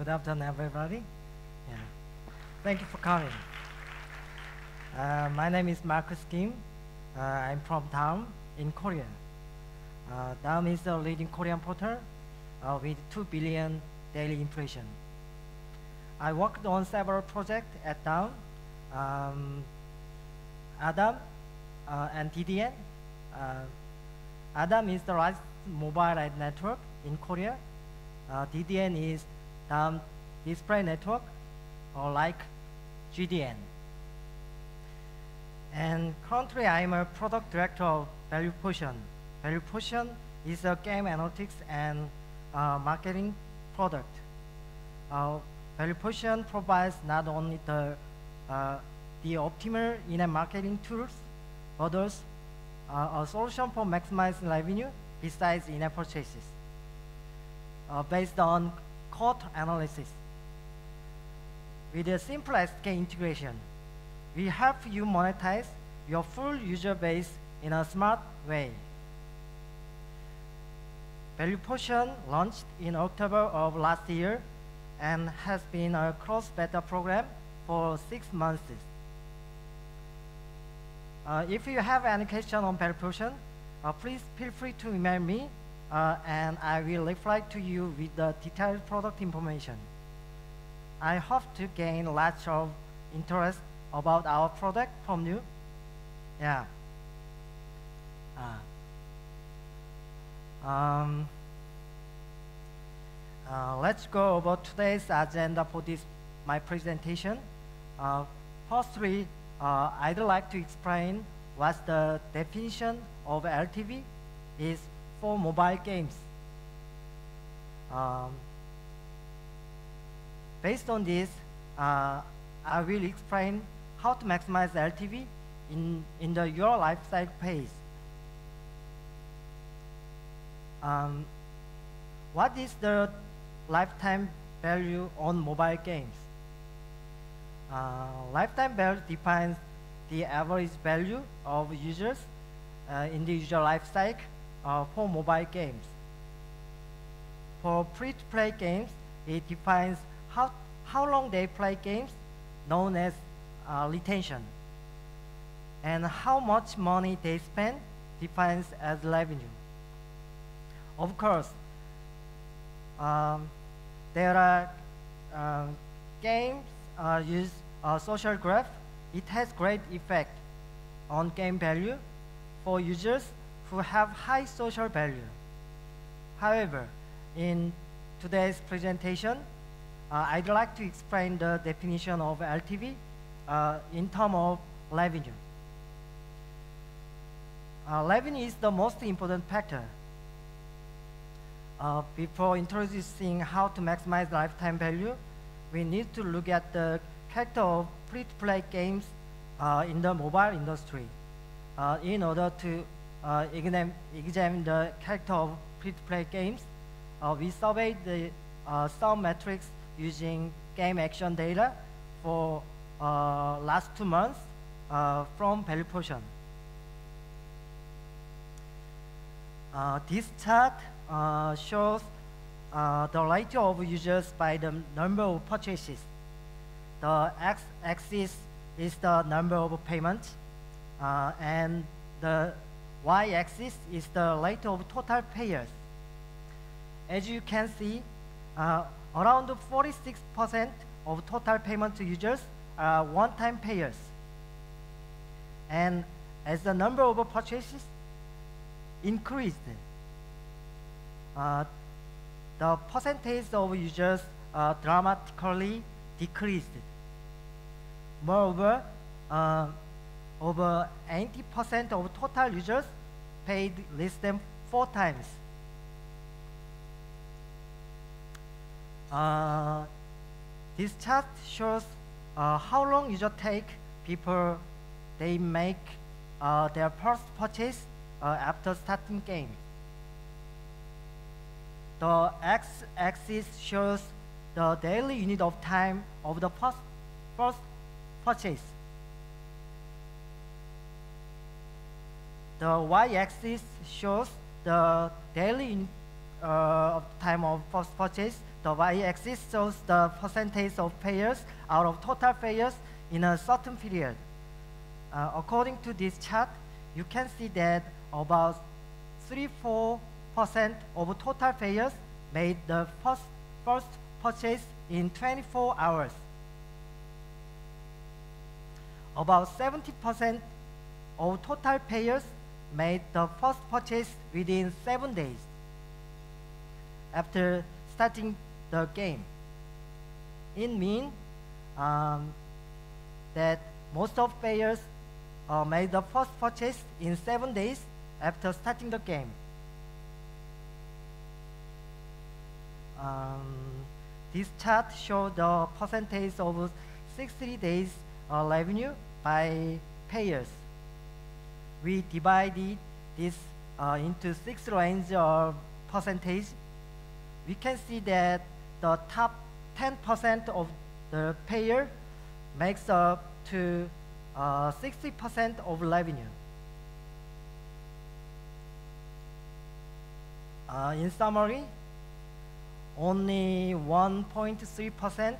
Good afternoon, everybody. Yeah. Thank you for coming. Uh, my name is Marcus Kim. Uh, I'm from Daum in Korea. Uh, Daum is the leading Korean portal uh, with 2 billion daily impression. I worked on several projects at Daum, um, Adam, uh, and DDN. Uh, Adam is the largest mobile ad network in Korea. Uh, DDN is Daum Display Network, or like GDN. And currently, I'm a product director of Value Potion. Value Potion is a game analytics and uh, marketing product. Uh, Valuepotion provides not only the uh, the optimal in-app marketing tools, but also uh, a solution for maximizing revenue besides in-app purchases, uh, based on code analysis. With a simple SDK integration, we help you monetize your full user base in a smart way. Valuepotion launched in October of last year and has been a cross-beta program for six months. Uh, if you have any question on Valuepotion, uh, please feel free to email me uh, and I will reply to you with the detailed product information. I hope to gain lots of interest about our product from you. Yeah. Uh, um, uh, let's go over today's agenda for this my presentation. Uh, firstly, uh, I'd like to explain what the definition of LTV is for mobile games. Um, based on this, uh, I will explain how to maximize LTV in, in the user life cycle phase. Um, what is the lifetime value on mobile games? Uh, lifetime value defines the average value of users uh, in the user life cycle uh, for mobile games. For free-to-play games, it defines how, how long they play games, known as uh, retention. And how much money they spend defines as revenue. Of course, um, there are uh, games uh, use a social graph. It has great effect on game value for users who have high social value. However, in today's presentation, uh, I'd like to explain the definition of LTV uh, in terms of revenue. Uh, revenue is the most important factor. Uh, before introducing how to maximize lifetime value, we need to look at the character of free-to-play games uh, in the mobile industry uh, in order to uh, examine the character of free-to-play games. Uh, we surveyed the uh, some metrics using game action data for last two months from Valuepotion. this chart shows the ratio of users by the number of purchases. The x-axis is the number of payments, uh, and the y-axis is the rate of total payers. As you can see, uh, around 46% of total payment users are one-time payers. And as the number of purchases increased, uh, the percentage of users uh, dramatically decreased. Moreover, uh, over 80% of total users paid less than four times. Uh, this chart shows uh, how long user take people they make uh, their first purchase uh, after starting game. The x-axis shows the daily unit of time of the first, first purchase. The y-axis shows the daily uh, time of first purchase the y-axis shows the percentage of players out of total players in a certain period. Uh, according to this chart, you can see that about 3-4% of total players made the first, first purchase in 24 hours. About 70% of total players made the first purchase within seven days after starting the game. It means um, that most of players uh, made the first purchase in seven days after starting the game. Um, this chart shows the percentage of 60 days uh, revenue by payers. We divided this uh, into six range of percentage. We can see that the top 10% of the payer makes up to 60% uh, of revenue. Uh, in summary, only 1.3%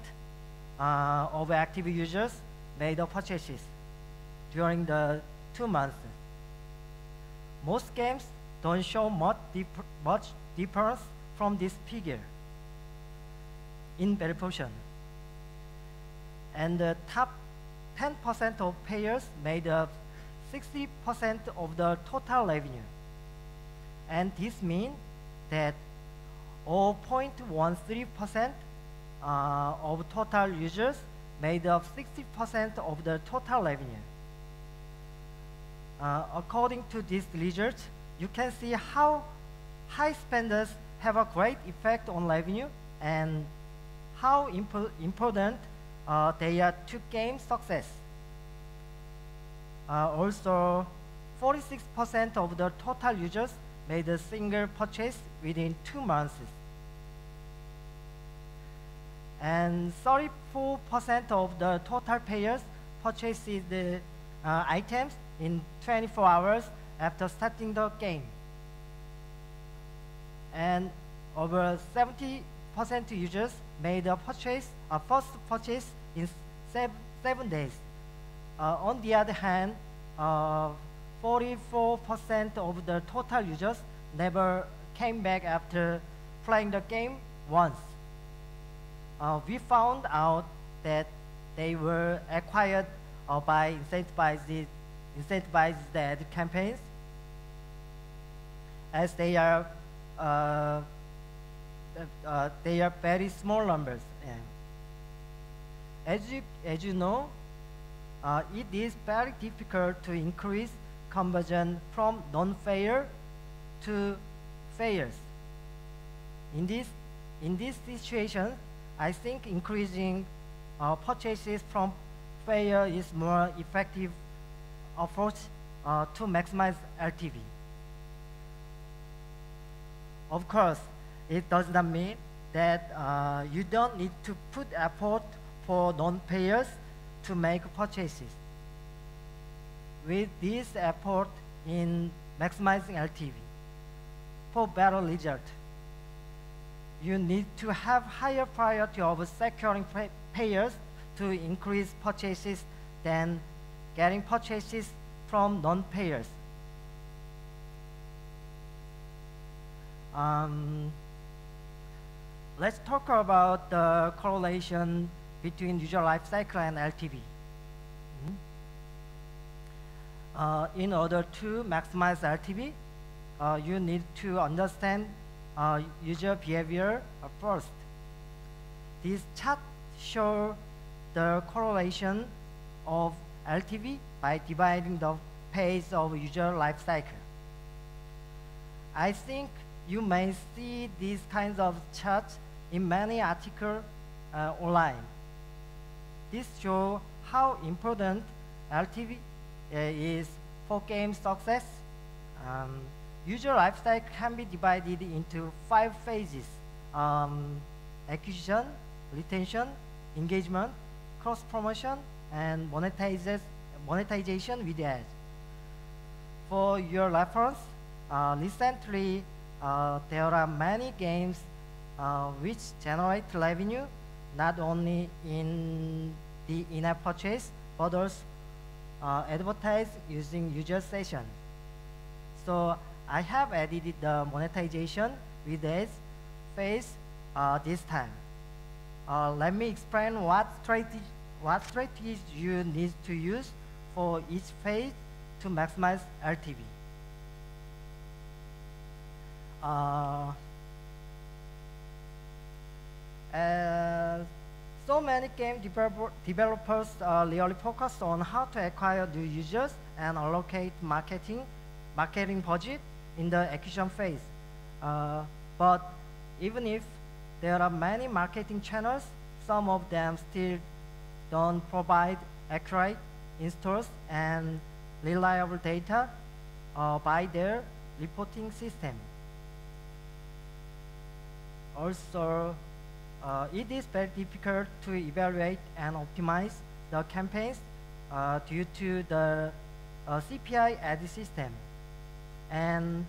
uh, of active users made the purchases during the two months. Most games don't show much, much difference from this figure in proportion. And the top 10% of payers made up 60% of the total revenue. And this means that 0.13% uh, of total users made up 60% of the total revenue. Uh, according to this result, you can see how high spenders have a great effect on revenue and how impo important uh, they are to game success. Uh, also, 46% of the total users made a single purchase within two months. And 34% of the total payers purchased the uh, items in 24 hours after starting the game. And over 70% users made a purchase, a first purchase in seven, seven days. Uh, on the other hand, 44% uh, of the total users never came back after playing the game once. Uh, we found out that they were acquired uh, by incentivized, incentivized ad campaigns as they are uh, uh, they are very small numbers. Yeah. As you, as you know, uh, it is very difficult to increase conversion from non-payer to payers. In this, in this situation, I think increasing uh, purchases from payer is more effective approach uh, to maximize LTV. Of course, it does not mean that uh, you don't need to put effort for non-payers to make purchases. With this effort in maximizing LTV, for better result, you need to have higher priority of securing payers to increase purchases than getting purchases from non-payers. Um, let's talk about the correlation between user life cycle and LTV. Mm -hmm. uh, in order to maximize LTV, uh, you need to understand uh, user behavior first. This chart shows the correlation of LTV by dividing the pace of user life cycle. I think you may see these kinds of charts in many articles uh, online. This shows how important LTV uh, is for game success. Um, user lifecycle can be divided into five phases. Um, acquisition, retention, engagement, cross-promotion, and monetization, monetization with ads. For your reference, uh, recently uh, there are many games uh, which generate revenue not only in the in-app purchase, but also uh, advertise using user session. So I have added the monetization with this phase uh, this time. Uh, let me explain what strategy, what strategies you need to use for each phase to maximize LTV. Uh, uh, so many game developer, developers are really focused on how to acquire new users and allocate marketing, marketing budget in the acquisition phase. Uh, but even if there are many marketing channels, some of them still don't provide accurate installs and reliable data uh, by their reporting system. Also, uh, it is very difficult to evaluate and optimize the campaigns uh, due to the uh, CPI ad system. And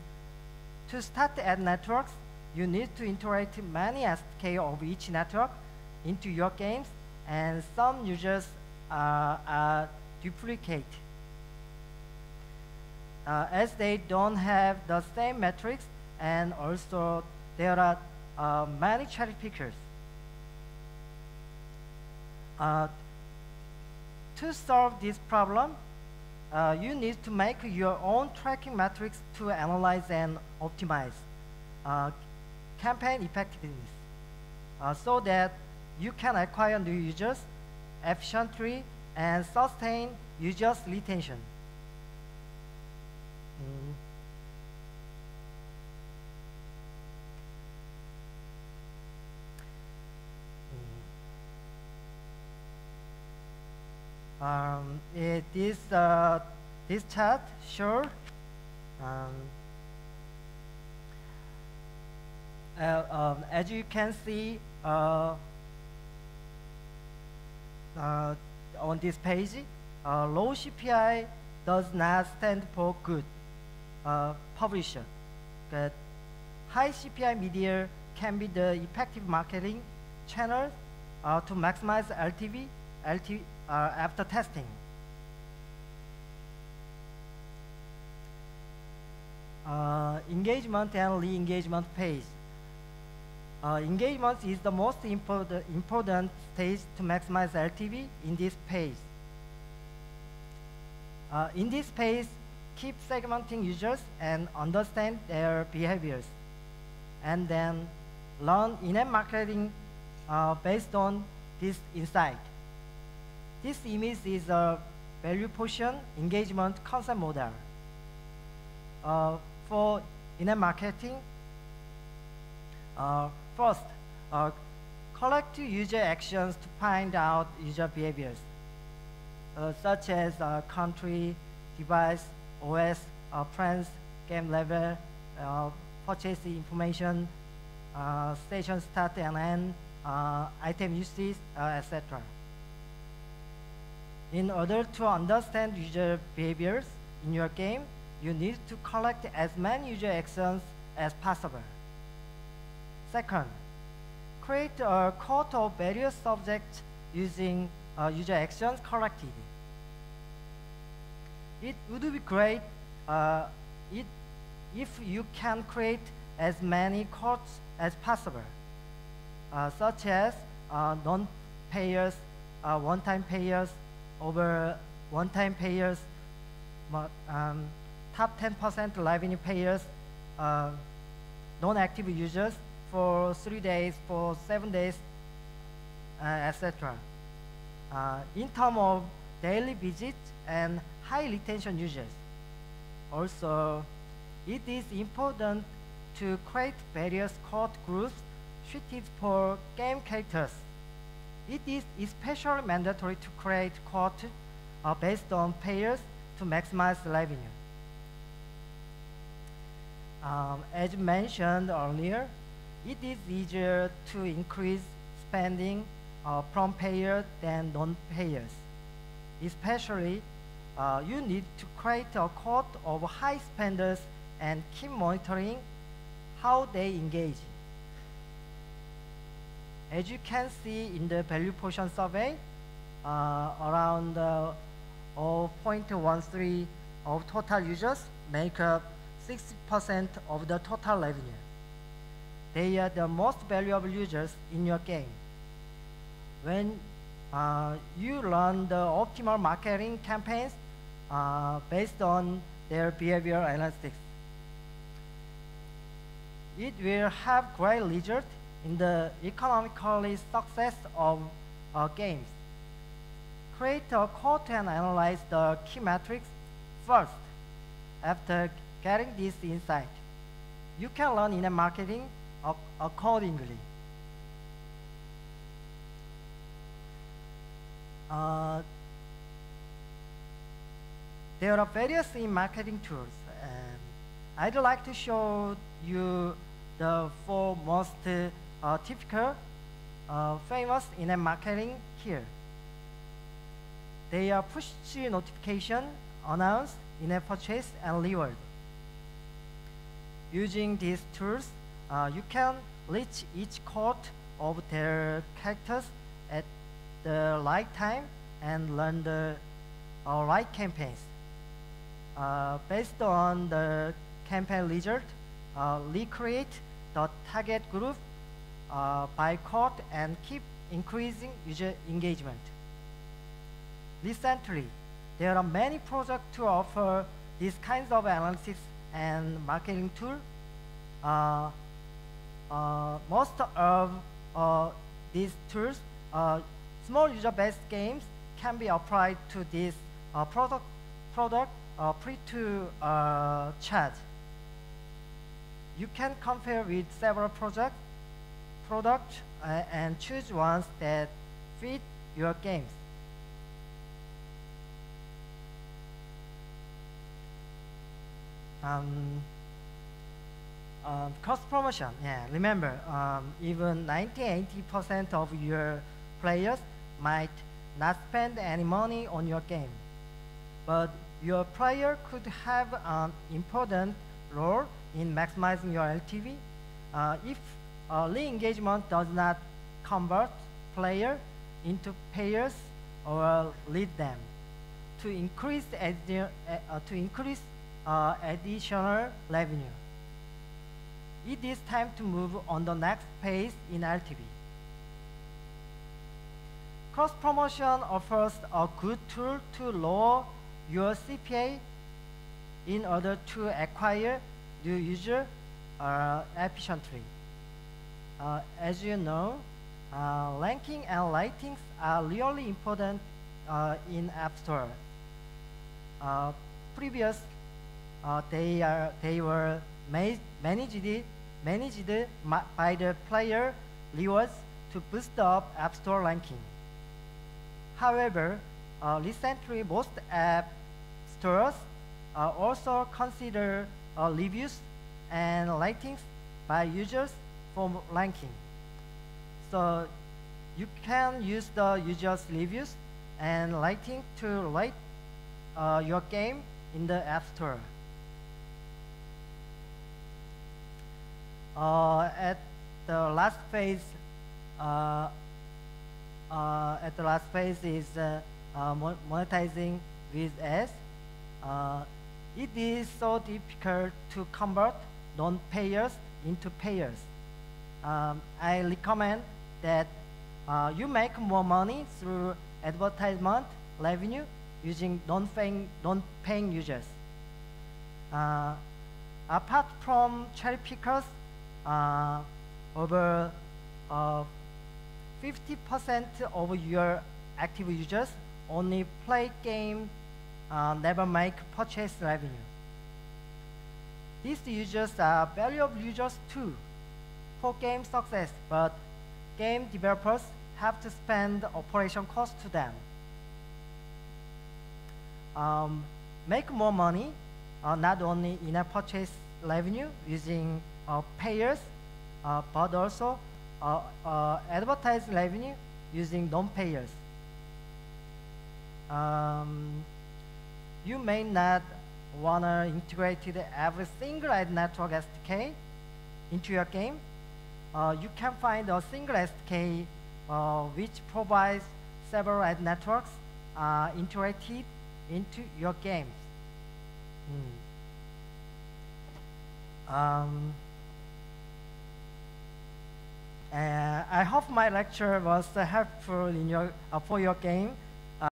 to start ad networks, you need to integrate many SDK of each network into your games, and some users are duplicate. Uh, as they don't have the same metrics, and also there are uh, many cherry pickers. Uh, to solve this problem, uh, you need to make your own tracking metrics to analyze and optimize uh, campaign effectiveness uh, so that you can acquire new users efficiently and sustain users' retention. Mm. Um, it, this, uh, this chart shows um, uh, um, as you can see uh, uh, on this page, uh, low CPI does not stand for good uh, publisher. But high CPI media can be the effective marketing channel uh, to maximize LTV, LTV uh, after testing. Uh, engagement and re-engagement phase. Uh, engagement is the most important, important stage to maximize LTV in this phase. Uh, in this phase, keep segmenting users and understand their behaviors, and then learn in-app marketing uh, based on this insight. This image is a Valuepotion engagement concept model. Uh, for in-app marketing, uh, first, uh, collect user actions to find out user behaviors, uh, such as uh, country, device, OS, uh, friends, game level, purchase information, session start and end, item usage, etc. In order to understand user behaviors in your game, you need to collect as many user actions as possible. Second, create a cohort of various subjects using uh, user actions collected. It would be great uh, it, if you can create as many cohorts as possible, uh, such as uh, non-payers, uh, one-time payers, over one-time payers, um, top 10% revenue payers, uh, non-active users for three days, for seven days, uh, etc. Uh, in terms of daily visits and high retention users. Also, it is important to create various cohort groups suited for game characters it is especially mandatory to create cohort uh, based on payers to maximize revenue. Um, as mentioned earlier, it is easier to increase spending uh, from payers than non-payers. Especially, uh, you need to create a cohort of high spenders and keep monitoring how they engage. as you can see in the Valuepotion survey, uh, around uh, 0.13 of total users make up 60% of the total revenue. They are the most valuable users in your game. When uh, you run the optimal marketing campaigns uh, based on their behavioral analytics, it will have great result in the economically success of uh, games. Create a cohort and analyze the key metrics first. After getting this insight, you can learn in marketing accordingly. Uh, there are various e-marketing tools. And I'd like to show you the four most uh, typical uh, famous in marketing here. They are push notification announced in a purchase and reward. Using these tools, uh, you can reach each cohort of their characters at the right time and learn the uh, right campaigns. Uh, based on the campaign result, uh, recreate the target group uh, by cohort and keep increasing user engagement. Recently, there are many projects to offer these kinds of analytics and marketing tool. Uh, most of uh, these tools, uh, small user-based games can be applied to this product, product free to charge. You can compare with several projects, products and choose ones that fit your games. Um, um, cross promotion, yeah, remember, um, even 90-80% of your players might not spend any money on your game. But your player could have an important role in maximizing your LTV. Uh, if uh, re-engagement does not convert player into payers or lead them to increase, uh, to increase uh, additional revenue. It is time to move on the next phase in LTV. Cross promotion offers a good tool to lower your CPA in order to acquire new user uh, efficiently. Uh, as you know, uh, ranking and ratings are really important uh, in App Store. Uh, previous, uh, they, are, they were managed, managed by the player rewards to boost up App Store ranking. However, uh, recently most app stores uh, also consider uh, reviews and ratings by users for ranking. So you can use the users' reviews and rating to rate uh, your game in the App Store. At the last phase, uh, uh, at the last phase is uh, uh, monetizing with ads. it is so difficult to convert non-payers into payers. Um, I recommend that uh, you make more money through advertisement revenue using non-paying, non-paying users. Uh, apart from cherry pickers, uh, over 50% uh, of your active users only play game, uh, never make purchase revenue. These users are valuable users too for game success, but game developers have to spend operation cost to them. Um, make more money, uh, not only in a purchase revenue using uh, payers, uh, but also uh, uh, revenue using non-payers. Um, you may not want to integrate every single ad network SDK into your game, uh, you can find a single SDK uh, which provides several ad networks uh, integrated into your games. Mm. Um, uh, I hope my lecture was helpful in your, uh, for your game.